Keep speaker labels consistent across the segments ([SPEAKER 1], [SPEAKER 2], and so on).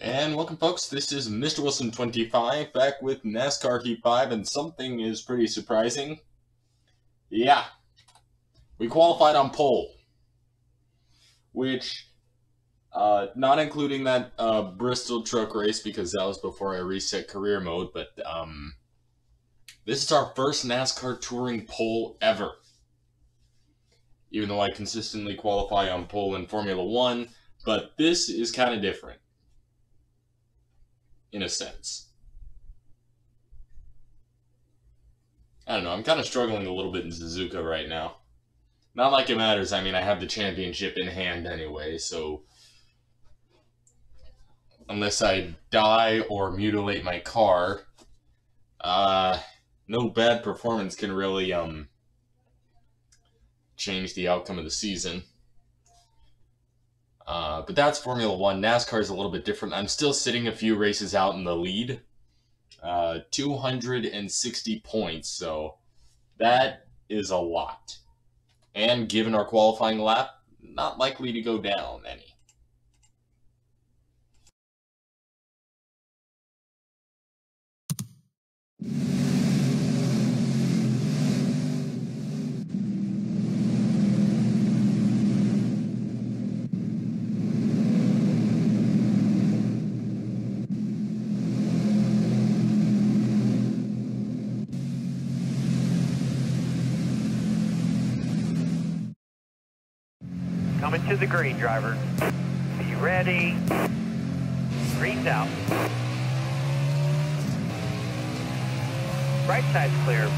[SPEAKER 1] And welcome folks, this is Mr. Wilson25 back with NASCAR Heat 5 and something is pretty surprising. Yeah, we qualified on pole. Which, uh, not including that uh, Bristol truck race because that was before I reset career mode, but um, this is our first NASCAR touring pole ever. Even though I consistently qualify on pole in Formula One, but this is kind of different in a sense. I don't know. I'm kind of struggling a little bit in Suzuka right now. Not like it matters. I mean, I have the championship in hand anyway, so unless I die or mutilate my car, uh, no bad performance can really um change the outcome of the season. Uh, but that's Formula One. NASCAR is a little bit different. I'm still sitting a few races out in the lead. Uh, 260 points, so that is a lot. And given our qualifying lap, not likely to go down any.
[SPEAKER 2] Coming to the green, driver. Be ready? Green's out. Right side's clear.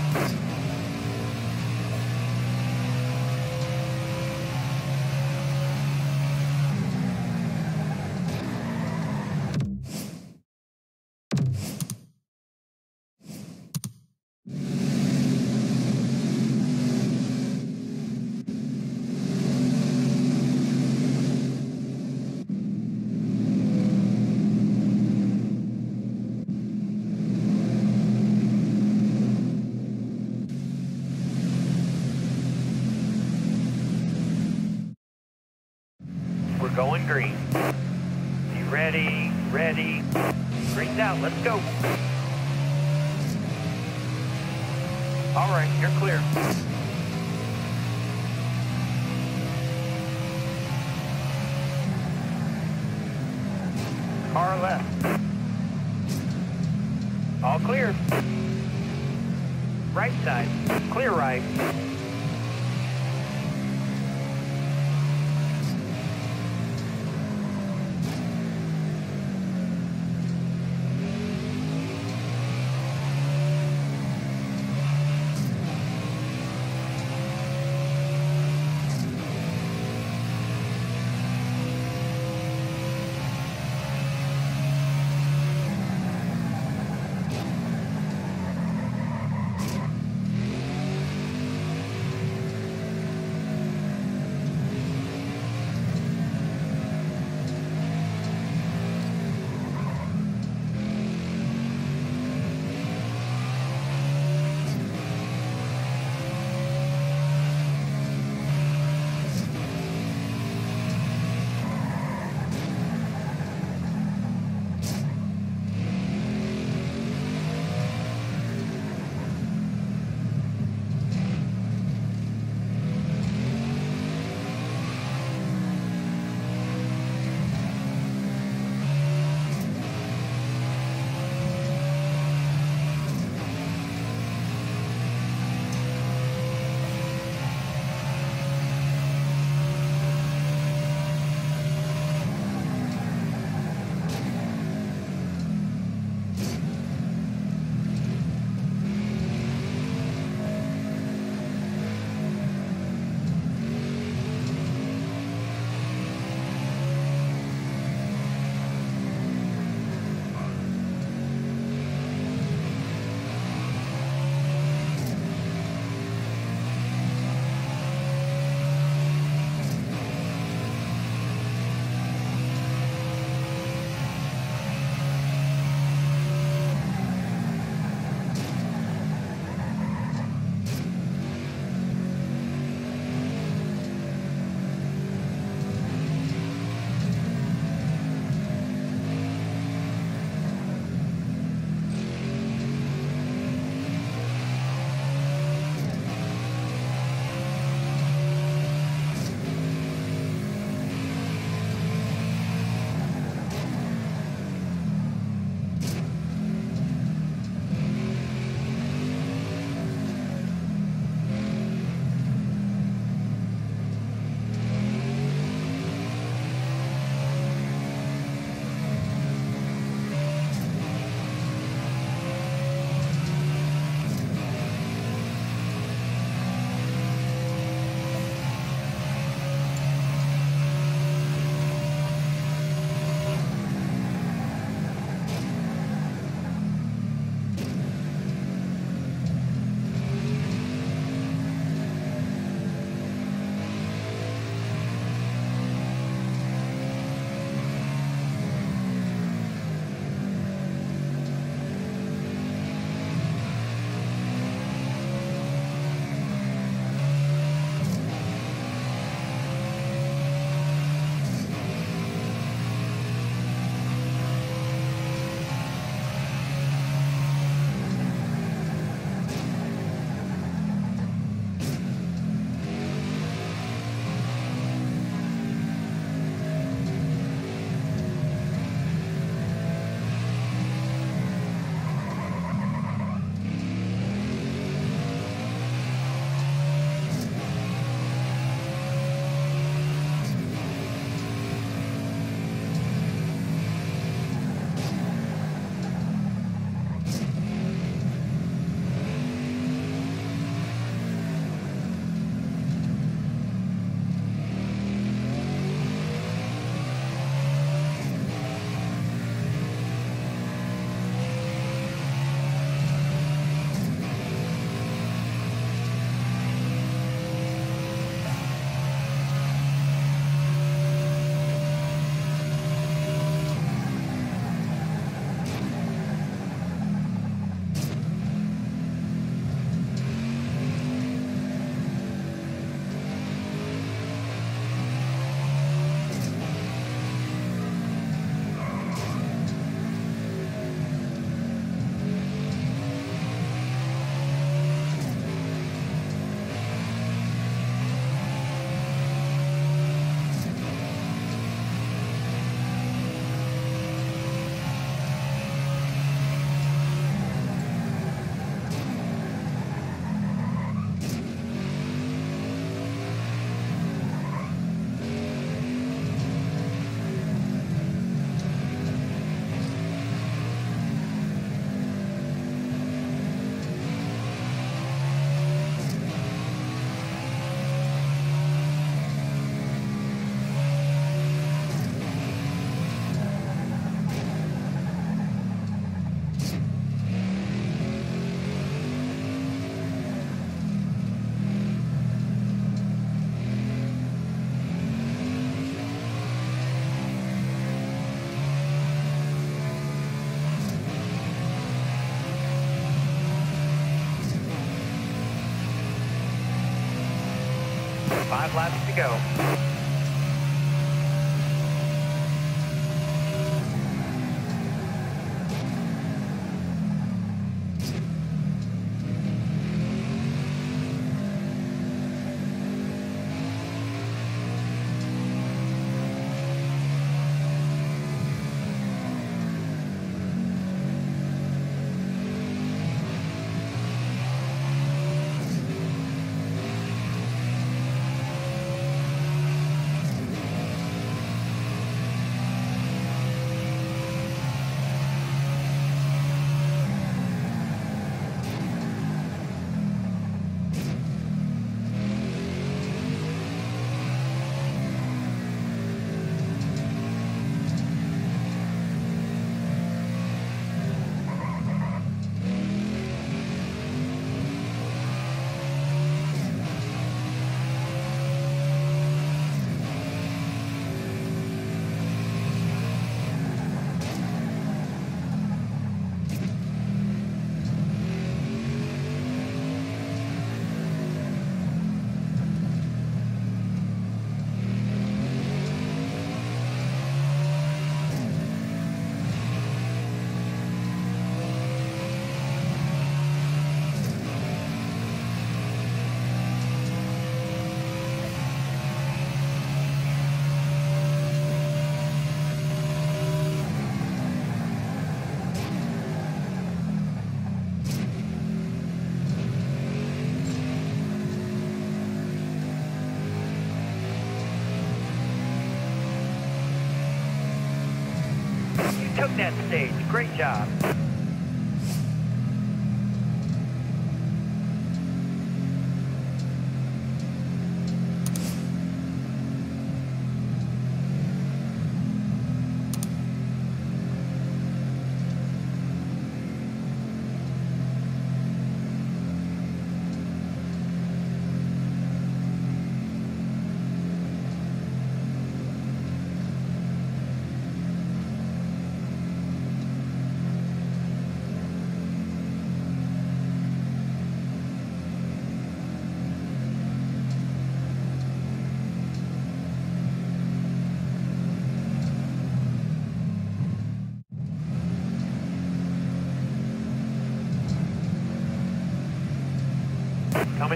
[SPEAKER 2] That stage. Great job.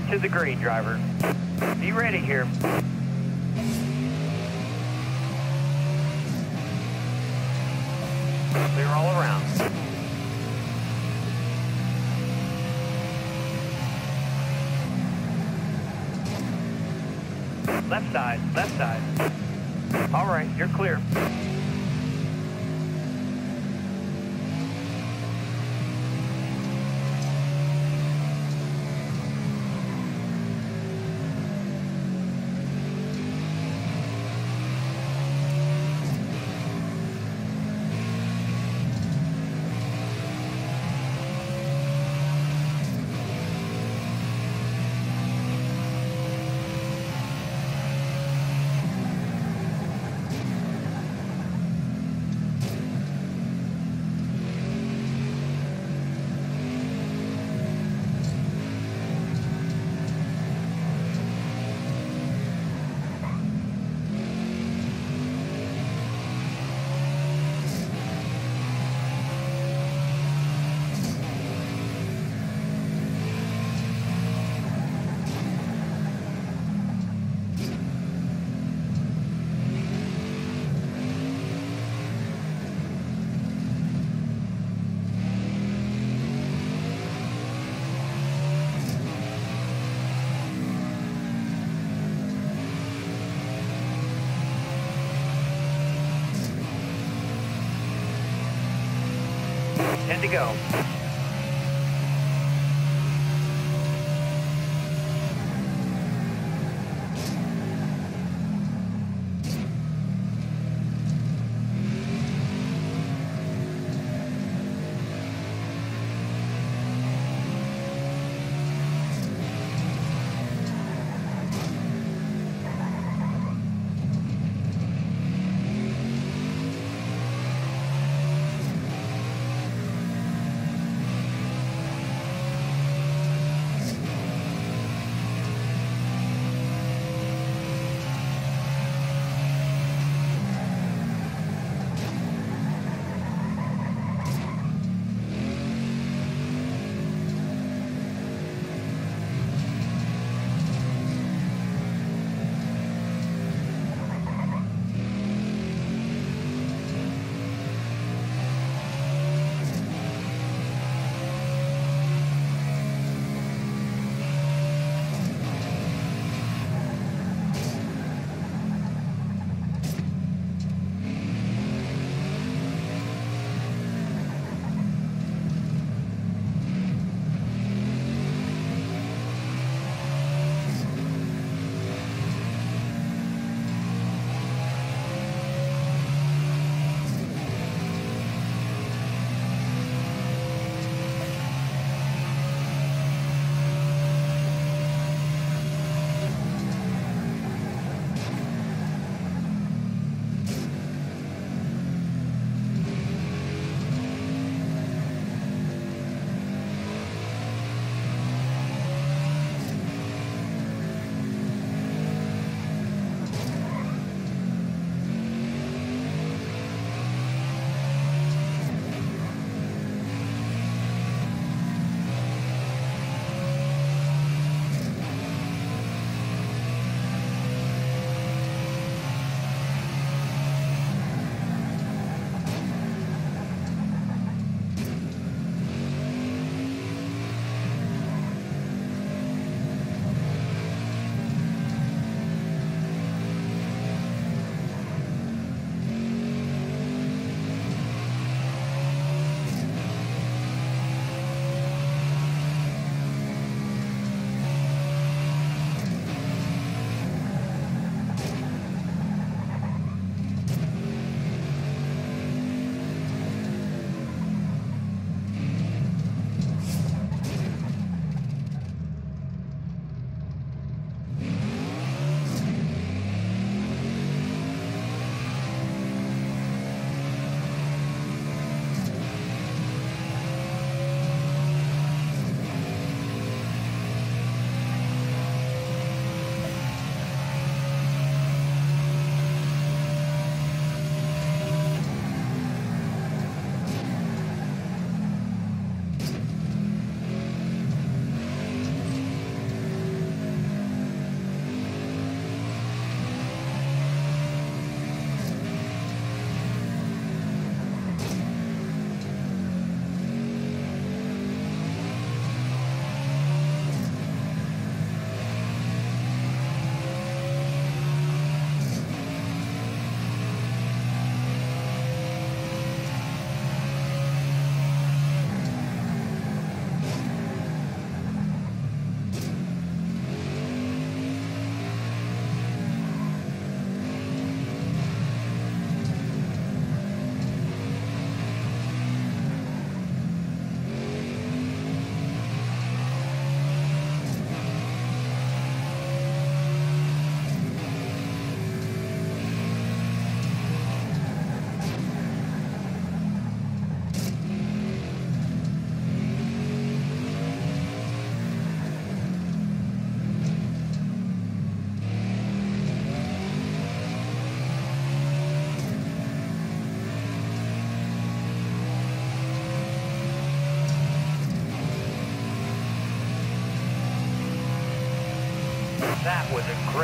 [SPEAKER 2] Coming to the green, driver. Be ready here. Go.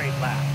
[SPEAKER 2] Was lap.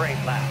[SPEAKER 2] Great lap.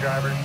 [SPEAKER 2] Driver.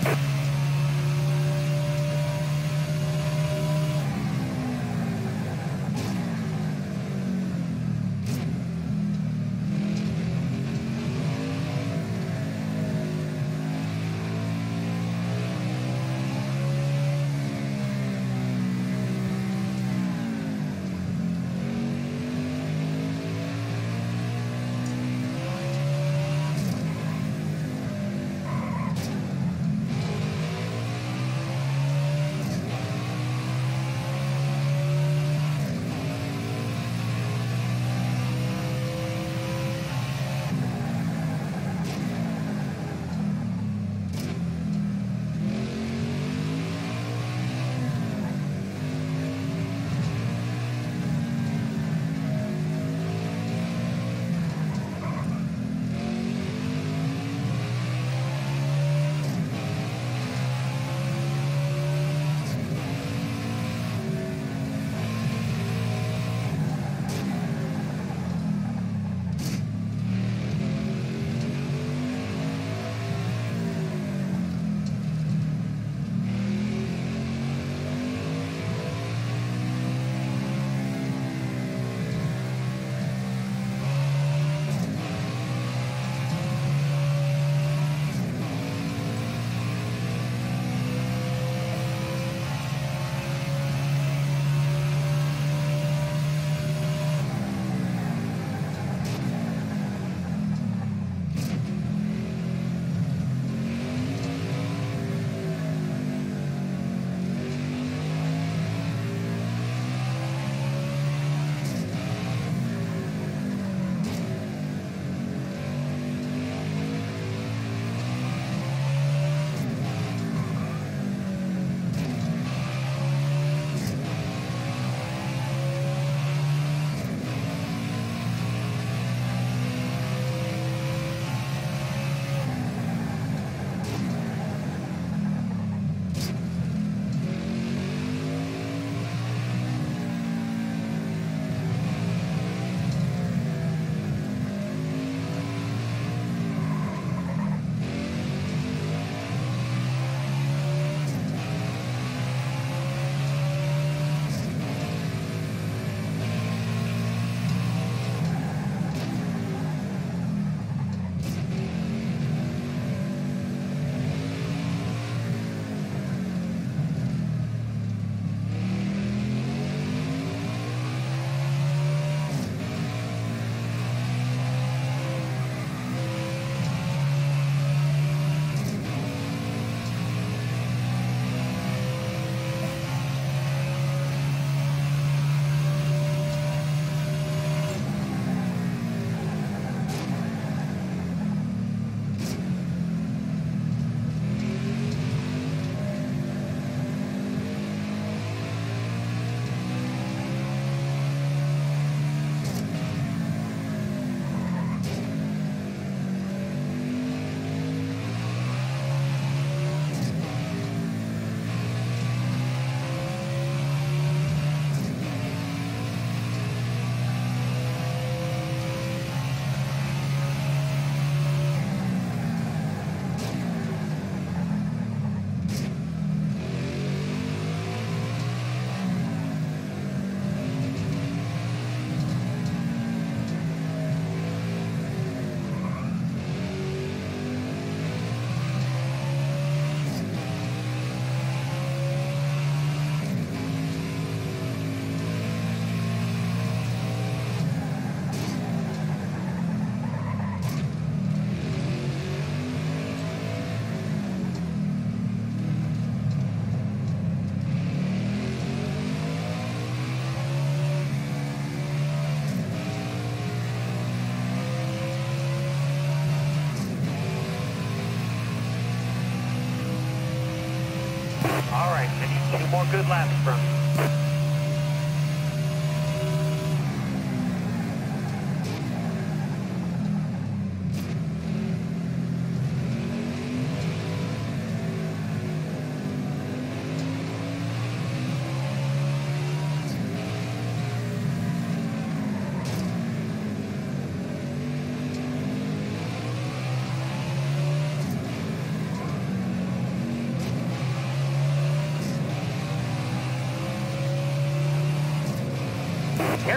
[SPEAKER 2] Good laps from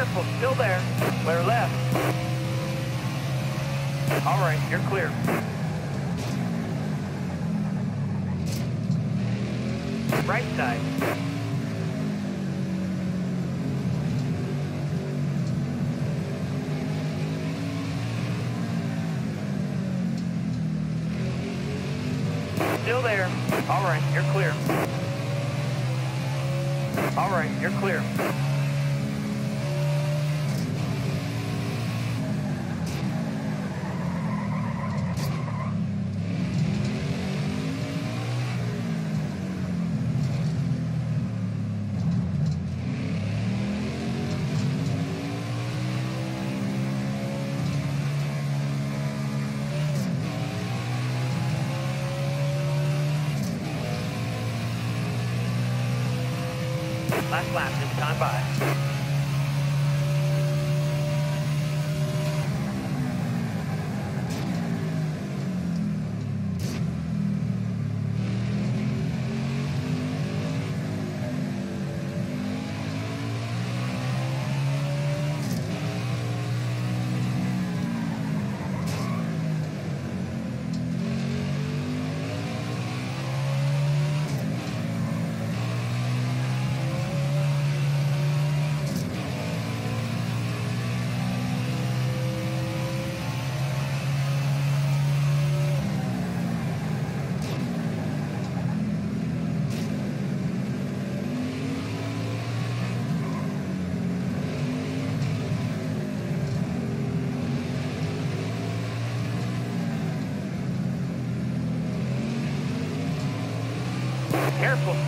[SPEAKER 2] Careful, still there. Clear left. All right, you're clear. Right side. Still there. All right, you're clear. All right, you're clear.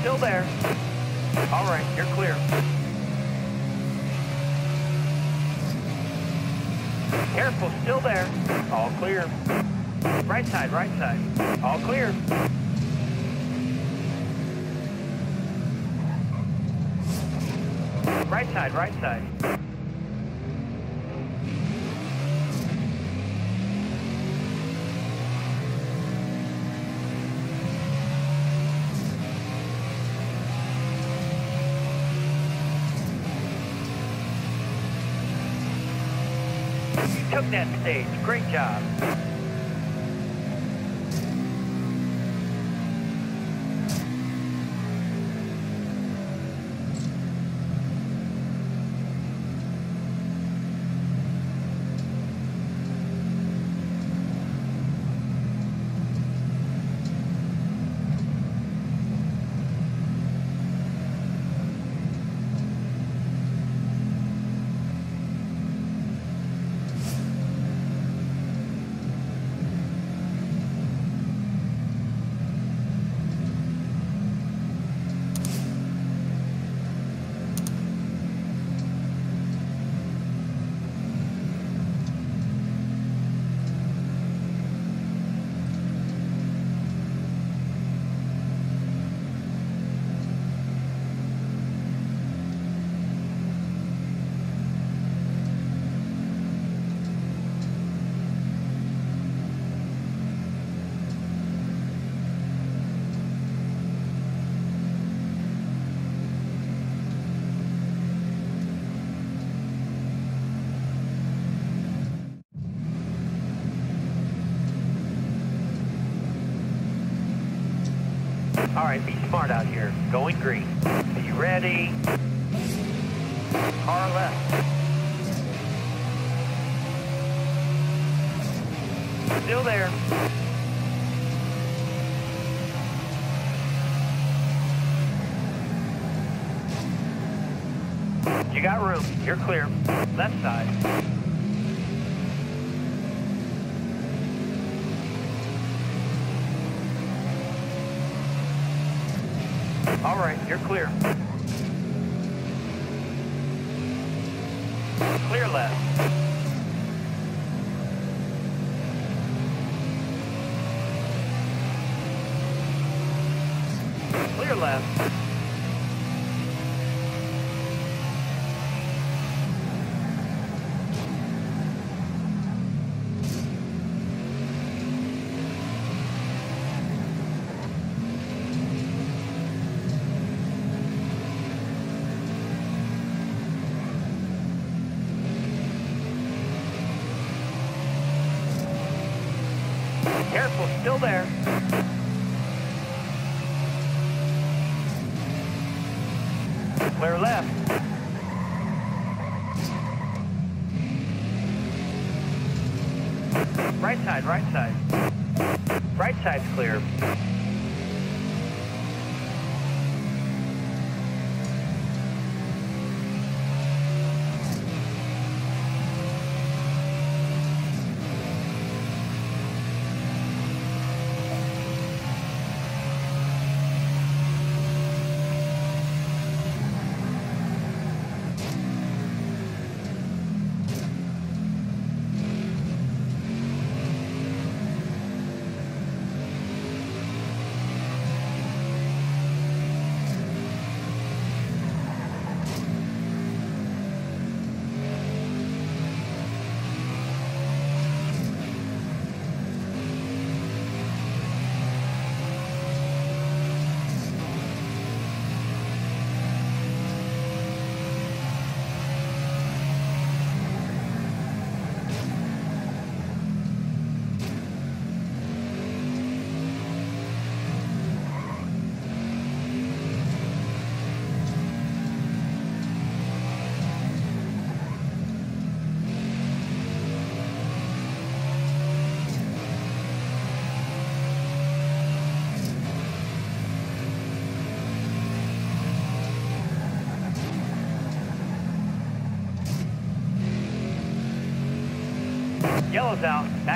[SPEAKER 2] Still there. All right, you're clear. Careful, still there. All clear. Right side, right side. All clear. Right side, right side. That stage. Great job. Going green. Are you ready? Car left. Still there. You got room. You're clear. Right, you're. Clear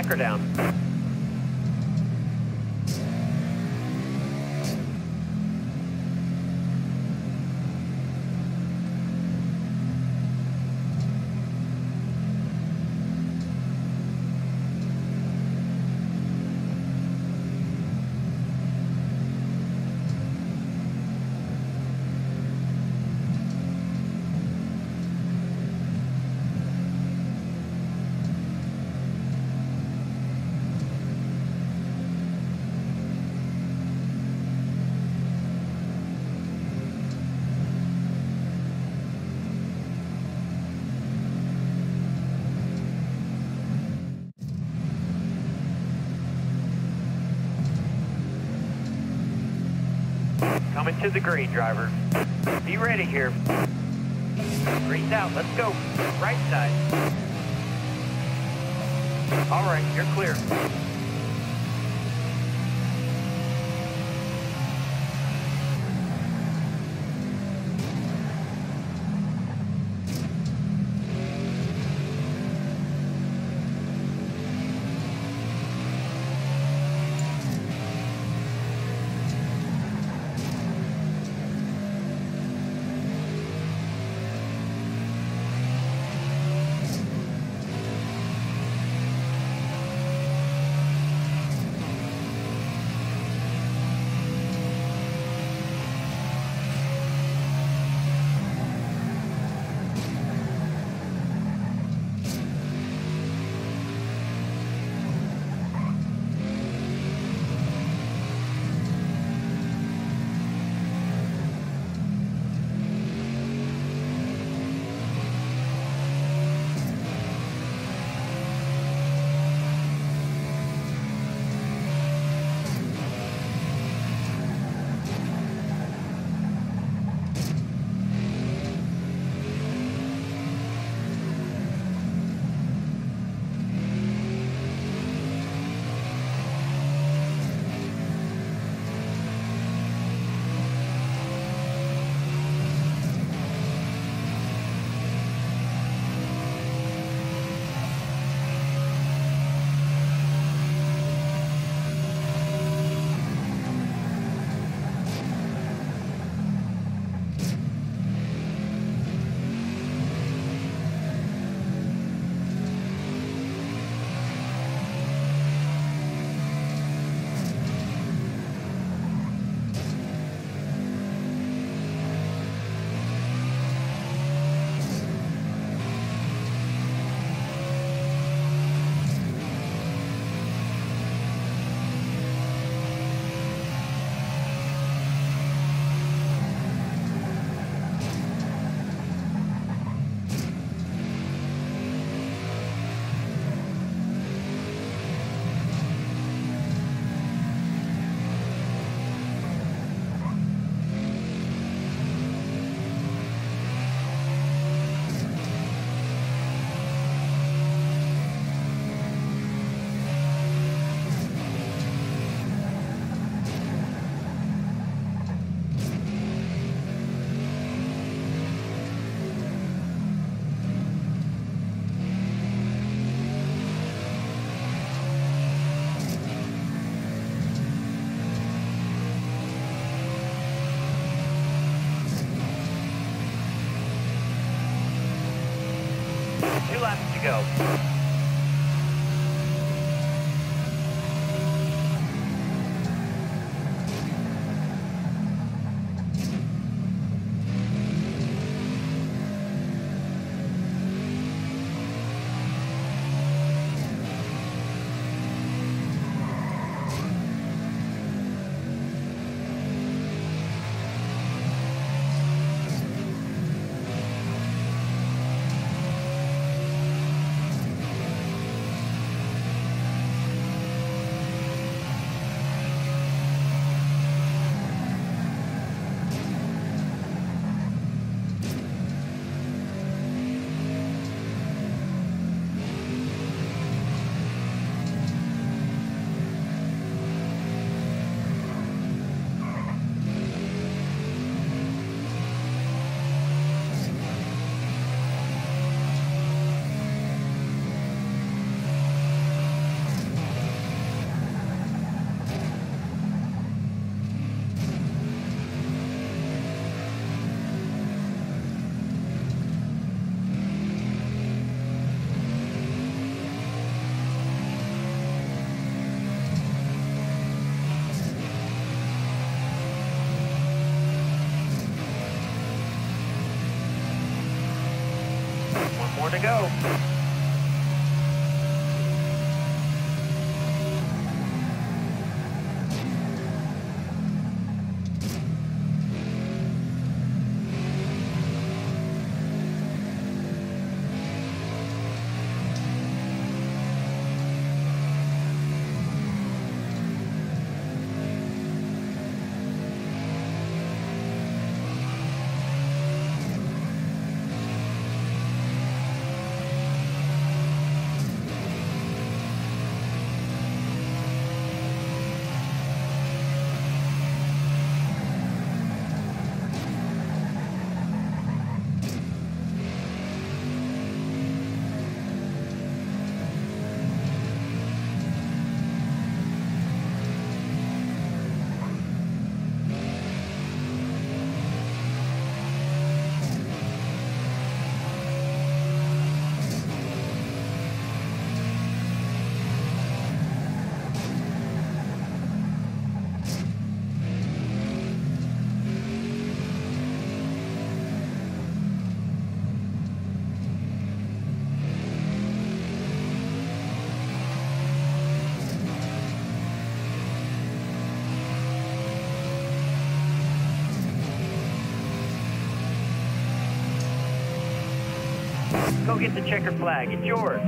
[SPEAKER 2] Her down. To the green, driver. Be ready here. Green's out. Let's go. Right side. All right, you're clear. Go. Go. Get the checker flag. It's yours.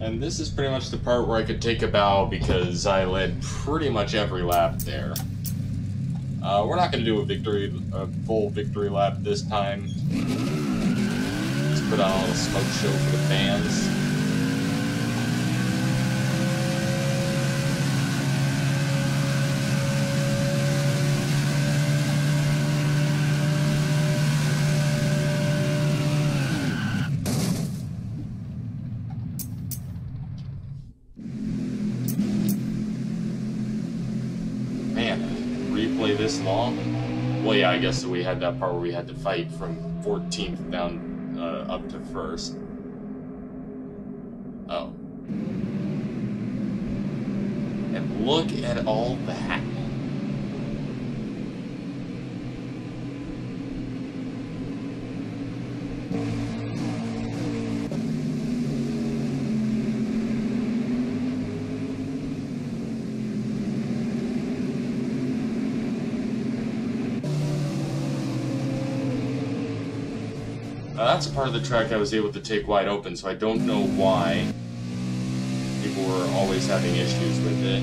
[SPEAKER 1] And this is pretty much the part where I could take a bow because I led pretty much every lap there. Uh, we're not going to do a victory, a full victory lap this time. Let's put on a little smoke show for the fans. Guess we had that part where we had to fight from 14th down uh, up to first. Oh. And look at all that. Now that's a part of the track I was able to take wide open, so I don't know why people were always having issues with it.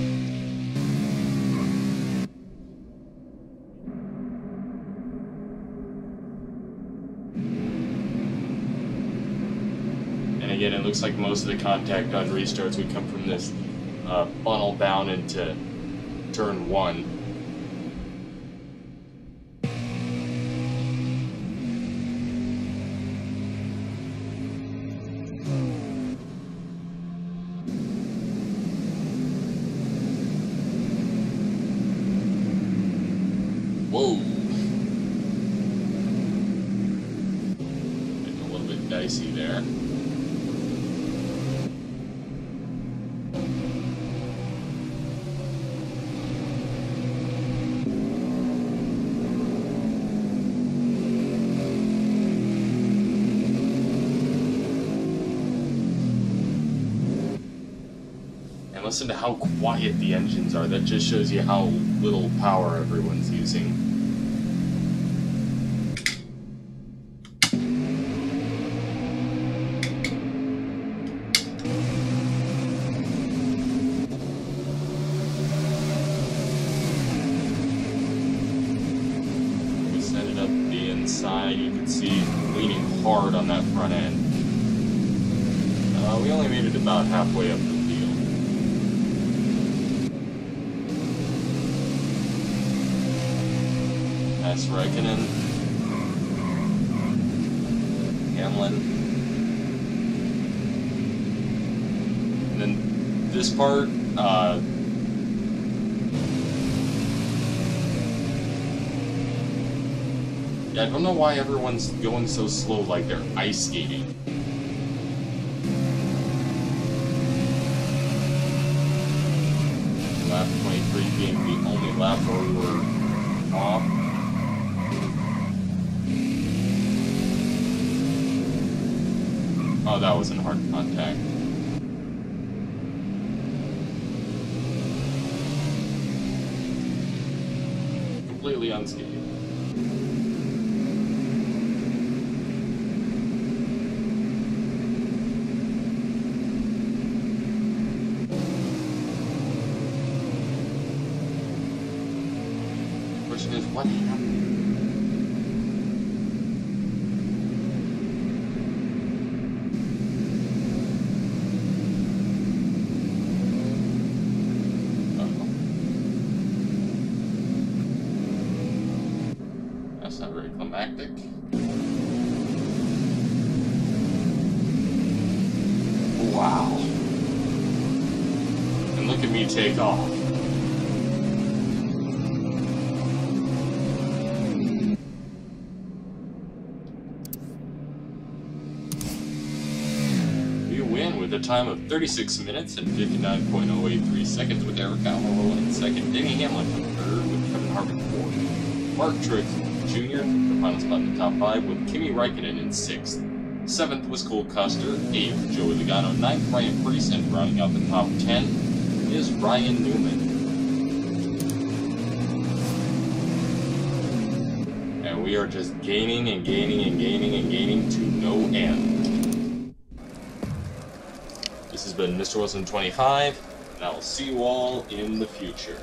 [SPEAKER 1] And again, it looks like most of the contact on restarts would come from this uh, funnel down into turn one. Listen to how quiet the engines are. That just shows you how little power everyone's using. Part, uh, yeah, I don't know why everyone's going so slow like they're ice skating. Lap 23 being the only lap where we were off. Oh, that was in hard contact. Completely. Question is, what happened? Uh-oh. That's not very. Wow. And look at me take off. We win with a time of 36 minutes and 59.083 seconds with Eric Almirola in second, Denny Hamlin in third with Kevin Harvick fourth, Mark Truex Jr. the final spot in the top five with Kimi Raikkonen in sixth. Seventh was Cole Custer, eighth Joey Logano, ninth Ryan Preece, and rounding out the top ten is Ryan Newman. And we are just gaining and gaining and gaining and gaining to no end. This has been Mr. Wilson 25, and I will see you all in the future.